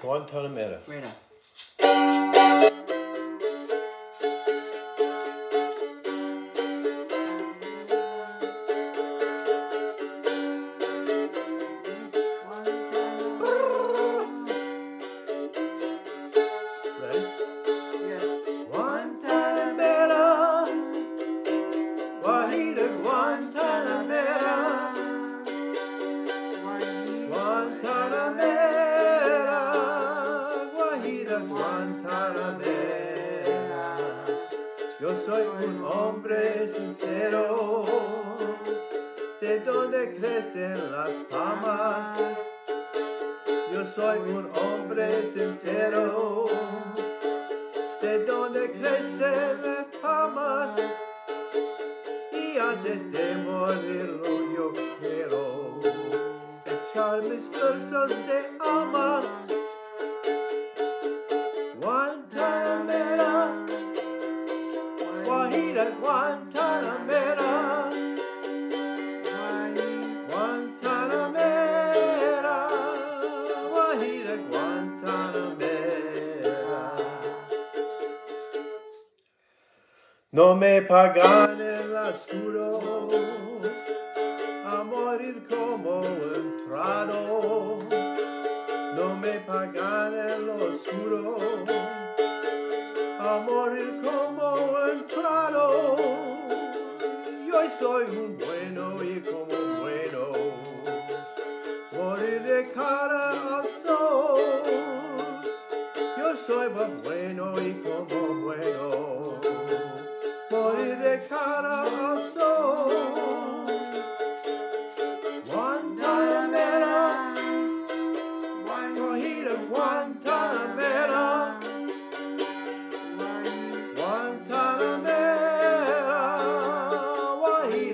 Guantanamera. Mira. Guantanamera. Yo soy un hombre sincero. De donde crecen las palmas. Yo soy un hombre sincero. De donde crecen las palmas. Y antes de morirlo yo quiero echar mis versos de Guajira Guantanamera. Guantanamera, Guajira Guantanamera. No me pagan el oscuro a morir como entrado. No me pagan el oscuro a como entrado. Yo soy un bueno y como bueno morir de cara al sol. Yo soy más bueno y como bueno morir de cara al sol.